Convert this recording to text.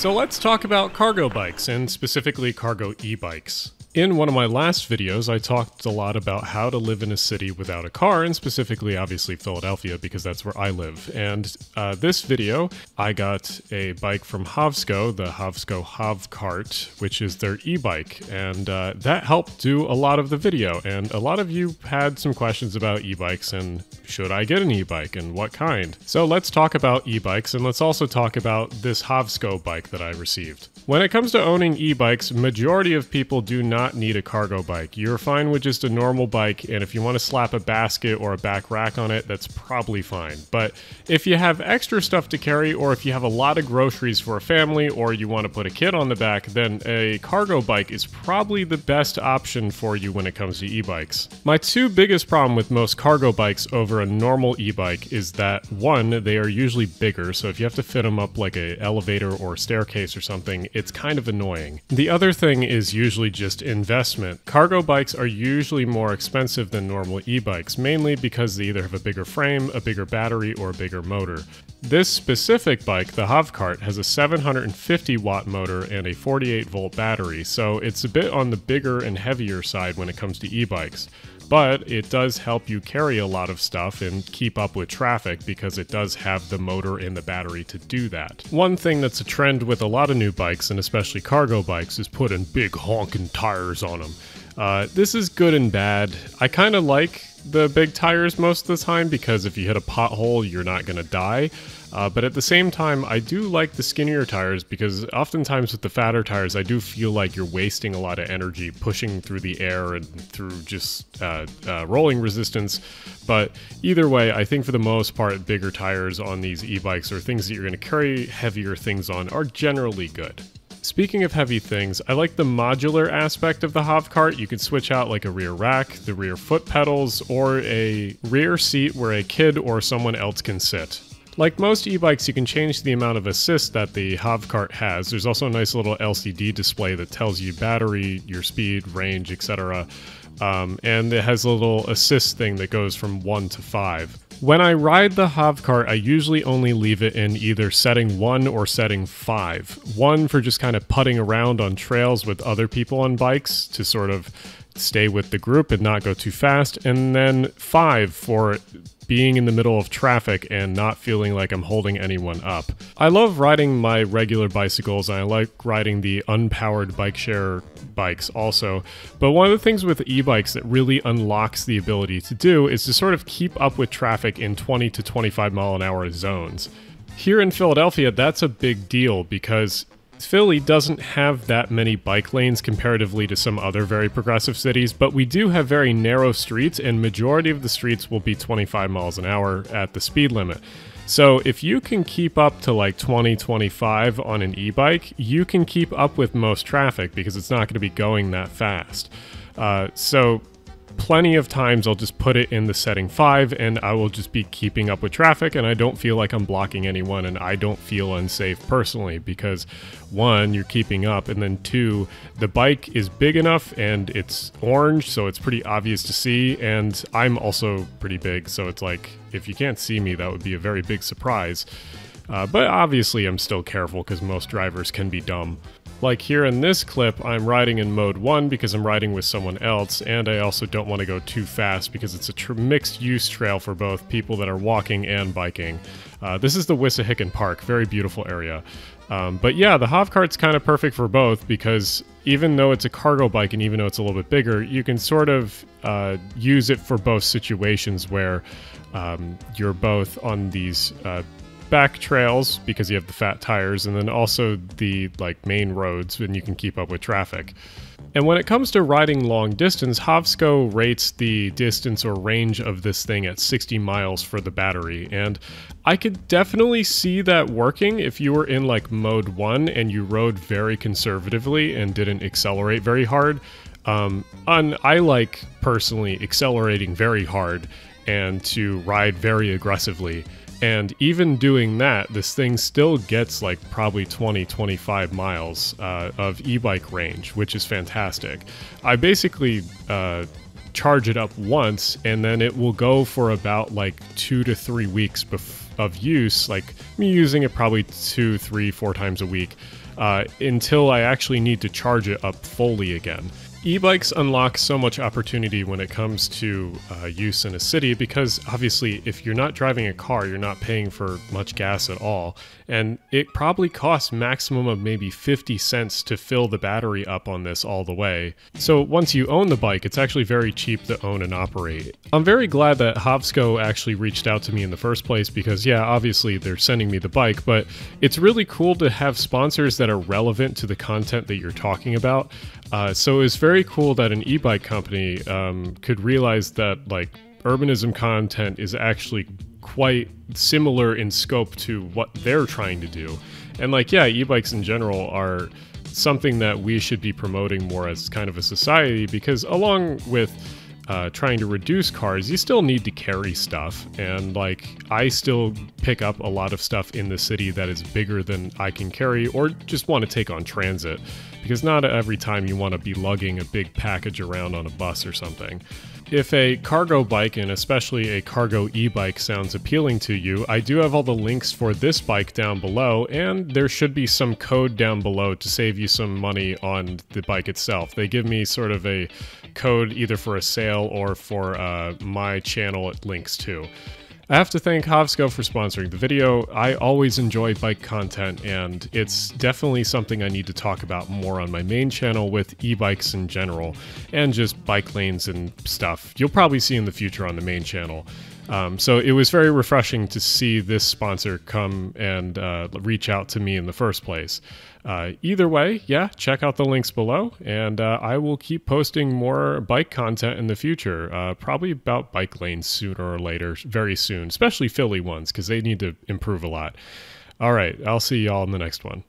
So let's talk about cargo bikes and specifically cargo e-bikes. In one of my last videos, I talked a lot about how to live in a city without a car, and specifically, obviously, Philadelphia, because that's where I live. And uh, this video, I got a bike from Hovsco, the Hovsco Hovcart, which is their e-bike, and uh, that helped do a lot of the video. And a lot of you had some questions about e-bikes and should I get an e-bike and what kind? So let's talk about e-bikes, and let's also talk about this Hovsco bike that I received. When it comes to owning e-bikes, majority of people do not need a cargo bike. You're fine with just a normal bike, and if you want to slap a basket or a back rack on it, that's probably fine. But if you have extra stuff to carry, or if you have a lot of groceries for a family, or you want to put a kid on the back, then a cargo bike is probably the best option for you when it comes to e-bikes. My two biggest problem with most cargo bikes over a normal e-bike is that one, they are usually bigger, so if you have to fit them up like a elevator or staircase or something, it's kind of annoying. The other thing is usually just investment. Cargo bikes are usually more expensive than normal e-bikes, mainly because they either have a bigger frame, a bigger battery, or a bigger motor. This specific bike, the Hovcart, has a 750 watt motor and a 48 volt battery, so it's a bit on the bigger and heavier side when it comes to e-bikes but it does help you carry a lot of stuff and keep up with traffic because it does have the motor and the battery to do that. One thing that's a trend with a lot of new bikes, and especially cargo bikes, is putting big honking tires on them. Uh, this is good and bad. I kind of like the big tires most of the time because if you hit a pothole, you're not going to die. Uh, but at the same time, I do like the skinnier tires because oftentimes with the fatter tires, I do feel like you're wasting a lot of energy pushing through the air and through just uh, uh, rolling resistance. But either way, I think for the most part, bigger tires on these e bikes or things that you're going to carry heavier things on are generally good. Speaking of heavy things, I like the modular aspect of the Hovcart. You can switch out like a rear rack, the rear foot pedals, or a rear seat where a kid or someone else can sit. Like most e-bikes, you can change the amount of assist that the Hovcart has. There's also a nice little LCD display that tells you battery, your speed, range, etc. Um, and it has a little assist thing that goes from 1 to 5. When I ride the Hovcart, I usually only leave it in either setting 1 or setting 5. 1 for just kind of putting around on trails with other people on bikes to sort of stay with the group and not go too fast, and then 5 for being in the middle of traffic and not feeling like I'm holding anyone up. I love riding my regular bicycles and I like riding the unpowered bike share bikes also. But one of the things with e-bikes that really unlocks the ability to do is to sort of keep up with traffic in 20 to 25 mile an hour zones. Here in Philadelphia, that's a big deal because Philly doesn't have that many bike lanes comparatively to some other very progressive cities, but we do have very narrow streets, and majority of the streets will be 25 miles an hour at the speed limit. So if you can keep up to like 20, 25 on an e-bike, you can keep up with most traffic because it's not going to be going that fast. Uh, so plenty of times I'll just put it in the setting 5 and I will just be keeping up with traffic and I don't feel like I'm blocking anyone and I don't feel unsafe personally because one, you're keeping up and then two, the bike is big enough and it's orange so it's pretty obvious to see and I'm also pretty big so it's like if you can't see me that would be a very big surprise. Uh, but obviously I'm still careful because most drivers can be dumb. Like here in this clip, I'm riding in mode 1 because I'm riding with someone else, and I also don't want to go too fast because it's a mixed use trail for both people that are walking and biking. Uh, this is the Wissahickon Park, very beautiful area. Um, but yeah, the Hovcart's kind of perfect for both because even though it's a cargo bike and even though it's a little bit bigger, you can sort of uh, use it for both situations where um, you're both on these uh, back trails because you have the fat tires and then also the like main roads and you can keep up with traffic. And when it comes to riding long distance, Hovsco rates the distance or range of this thing at 60 miles for the battery. And I could definitely see that working if you were in like mode 1 and you rode very conservatively and didn't accelerate very hard. Um, on, I like personally accelerating very hard and to ride very aggressively. And even doing that, this thing still gets like probably 20, 25 miles uh, of e bike range, which is fantastic. I basically uh, charge it up once and then it will go for about like two to three weeks of use, like me using it probably two, three, four times a week, uh, until I actually need to charge it up fully again. E-bikes unlock so much opportunity when it comes to uh, use in a city because obviously if you're not driving a car you're not paying for much gas at all and it probably costs maximum of maybe 50 cents to fill the battery up on this all the way. So once you own the bike it's actually very cheap to own and operate. I'm very glad that Hovsco actually reached out to me in the first place because yeah obviously they're sending me the bike but it's really cool to have sponsors that are relevant to the content that you're talking about. Uh, so it was very cool that an e-bike company um, could realize that like urbanism content is actually quite similar in scope to what they're trying to do. And like yeah, e-bikes in general are something that we should be promoting more as kind of a society because along with uh, trying to reduce cars, you still need to carry stuff. And like, I still pick up a lot of stuff in the city that is bigger than I can carry or just want to take on transit. Because not every time you want to be lugging a big package around on a bus or something. If a cargo bike and especially a cargo e bike sounds appealing to you, I do have all the links for this bike down below, and there should be some code down below to save you some money on the bike itself. They give me sort of a code either for a sale or for uh, my channel it links too. I have to thank Hovsco for sponsoring the video. I always enjoy bike content, and it's definitely something I need to talk about more on my main channel with e-bikes in general, and just bike lanes and stuff. You'll probably see in the future on the main channel. Um, so it was very refreshing to see this sponsor come and uh, reach out to me in the first place. Uh, either way, yeah, check out the links below, and uh, I will keep posting more bike content in the future, uh, probably about bike lanes sooner or later, very soon, especially Philly ones, because they need to improve a lot. All right, I'll see y'all in the next one.